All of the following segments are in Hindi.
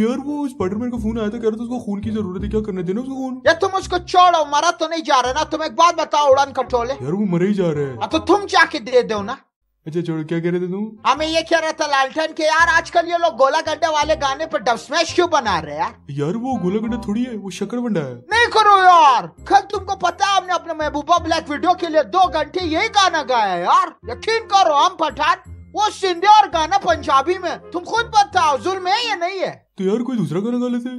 यार वो स्पाइडरमैन का फ़ोन आया था कह रहा था उसको खून की ज़रूरत है क्या करने देना उसको खून। या तुम उसको छोड़ो मरा तो नहीं जा रहे ना तुम एक बात बताओ उड़ान खटोले यार वो मरे ही जा रहा है। हाँ, तो तुम जाके दे दो ना। अच्छा छोड़ो क्या कह रहे थे तुम? हमें ये कह रहा था लालटेन के यार आजकल ये लोग गोला गड्ढे वाले गाने पर डब स्मैश क्यों बना रहे हैं? यार यार वो गोला गड्ढा थोड़ी है वो शक्कर बंडा है। नहीं करो यार कल तुमको पता है हमने अपने महबूबा ब्लैक वीडियो के लिए दो घंटे यही गाना गाया है यार। यकीन करो हम पठान वो सिंधी और गाना पंजाबी में तुम खुद बताओ जुल्म है या नहीं है? तो यार कोई दूसरा गाना गा लेते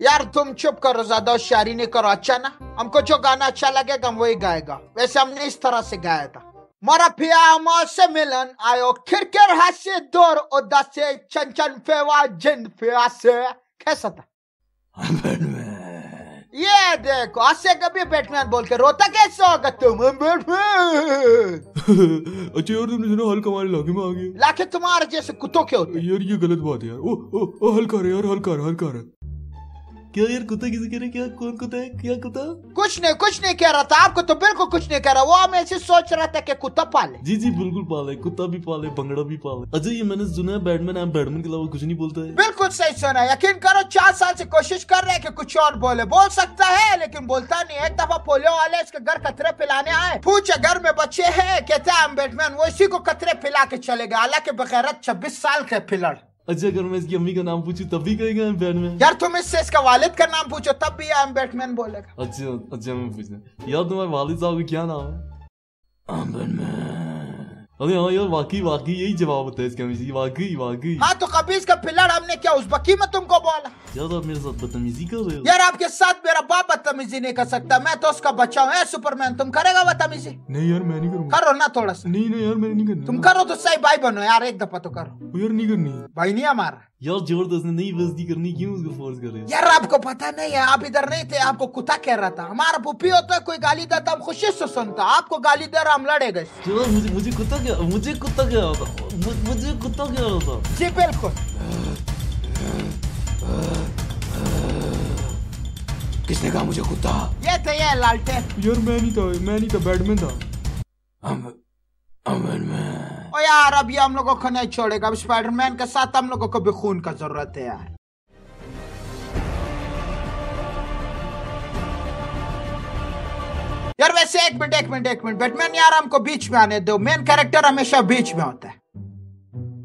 यार तुम चुप करो ज़्यादा होशियारी नहीं करो अच्छा ना? हमको जो गाना अच्छा लगेगा हम वही गाएगा। वैसे हमने इस तरह से गाया था। मारा पिया से मिलन आयो खिरकिर हसी दौर उदासे चन चन फेवा जिन फेवा से कैसा था ये देखो हास्य कभी बैटमैन बोल के रोता कैसे होगा तुम? बैटमैन अच्छा यार तुमने सुना हल्का हमारे इलाके में आ गया। लाके तुम्हारे जैसे कुत्तों के होते यार ये गलत बात है यार। ओ ओ, ओ हल्का रहा यार हल्का रहा हल्का रहा क्या यार कुत्ता किसे कह रहे क्या कौन कुत्ता है? क्या कुत्ता? कुछ नहीं कुछ नहीं कह रहा था। आपको तो बिल्कुल कुछ नहीं कह रहा। वो हम ऐसे सोच रहा था कि कुत्ता पाले। जी जी बिल्कुल पाले। कुत्ता भी पाले भंगड़ा भी पाले। अच्छा ये मैंने सुना है बैटमैन आप बैटमैन के अलावा कुछ नहीं बोलता है। बिल्कुल सही सुना यकीन करो चार साल से कोशिश कर रहे हैं कि कुछ और बोले। बोल सकता है लेकिन बोलता नहीं एक दफ़ा पोलियो वाले इसके घर कतरे पिलाने आए। पूछे घर में बच्चे है? कहते हैं बैटमैन वो इसी को कतरे पिला के चले गए। हालाँकि बगैरत छब्बीस साल के पिलड़ अच्छा अगर मैं इसकी अम्मी का नाम पूछू तब भी कहेगा बैटमैन यार तुम इससे इसका वालिद का नाम पूछो तब भी आई एम बैटमैन बोलेगा। अच्छा अच्छा मैं पूछना यार तुम्हारे वालिद साहब का क्या नाम है? आई एम बैटमैन अरे हाँ यार वाकई वाकई यही जवाब होता है इसका मिजी वाकई वाकई। हाँ तो कभी इसका पिलर हमने क्या उस बकी में तुमको बोला? यार आप मेरे साथ बदतमीजी कर रहे हो। यार आपके साथ मेरा बाप बदतमीजी नहीं कर सकता। मैं तो उसका बच्चा हूँ सुपरमैन। तुम करेगा बदतमीजी? नहीं यार मैं नहीं करूँगा। करो ना थोड़ा सा। नहीं नहीं यार मैं नहीं करना। तुम करो तो सही भाई बनो यार एक दफ़ा तो करो। यार नहीं करनी। भाई नहीं हमारा। यार ज़बरदस्त ने नहीं बेइज्जती करनी क्यों उसको फोर्स कर रहे हो यार आपको पता नहीं है आप इधर नहीं थे आपको कुत्ता कह रहा था हमारा पुप्पी होता है कोई गाली देता हम खुशी से सुनता आपको गाली दे रहा हम लड़े गए मुझे मुझे कुत्ता क्या मुझे कुत्ता क्या होता मुझे कुत्ता क्या होता जी बिल्कुल किसने कहा मुझे कुत्ता ये थे ये लालटेन यार मैं नहीं था मैं नहीं था बैटमैन था बैटमैन ओ यार ये हम लोगों को नहीं छोड़ेगा। अब स्पाइडरमैन के साथ हम लोगों को भी खून का ज़रूरत है यार। यार, वैसे एक मिनट एक मिनट एक मिनट। बैटमैन यार, हमको बीच में आने दो। मेन कैरेक्टर हमेशा बीच में होता है।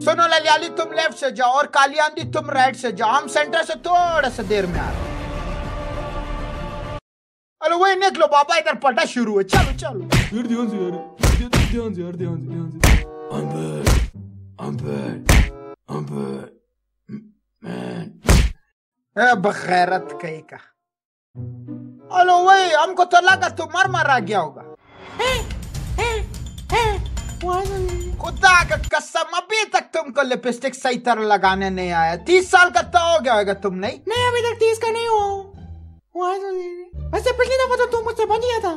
सुनो, ललियाली, तुम लेफ़्ट से जाओ और काली आंधी तुम राइट से जाओ। हम सेंटर से थोड़ा सा देर में आ रहे अरे वही निकलो बाबा इधर पटा शुरू है चलो चलो। ध्यान से, यार। ध्यान से ध्यान से ध्यान से। I'm bad. I'm bad. I'm bad. Man. ए बगैरत कहीं का हेलो वही हमको तो लगा तू मर मर आ गया होगा खुदा का कसम अभी तक तुमको लिपस्टिक सही तरह लगाने नहीं आया तीस साल का तो हो गया होगा तुम नहीं नहीं अभी तक तीस का नहीं हुआ हूँ। वैसे पिछली दफ़ा तो तू मुझसे बच गया था?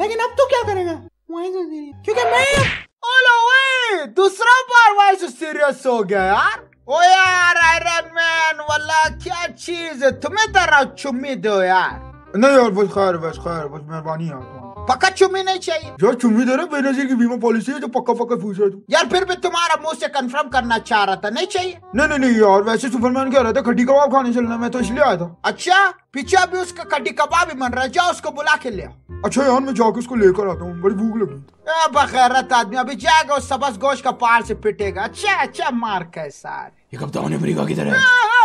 लेकिन अब तू क्या करेगा? क्योंकि मैं वही दूसरा बार वही से सीरियस हो गया यार। ओ यार आयरन मैन वाला क्या चीज़ है? तुम्हें तरह चुम्मी दो यार। नहीं यार बस खैर बस खैर बस मेहरबानी यार। पक्का चुम्मी नहीं चाहिए? यार चुम्मी दे रहे बेनजीर की बीमा पॉलिसी है जो पक्का पक्का पूछ रहे तू। यार फिर भी तुम्हारा मुँह से कंफर्म करना चाह रहा था नहीं चाहिए? नहीं नहीं नहीं यार वैसे सुपरमैन कह रहा था खट्टी कबाब खाने चलना मैं तो इसलिए आया था। अच्छा पीछे अभी उसका कड्डी कबाब ही बन रहा है जाओ उसको बुला के ले आओ। अच्छा यार मैं जाके उसको लेकर आता हूँ बड़ी भूख लगी। बखैरत आदमी अभी जाएगा उस सबस गोश का पार से पिटेगा। अच्छा अच्छा मार कैसा ये कप्तान अमेरिका की तरह है आ,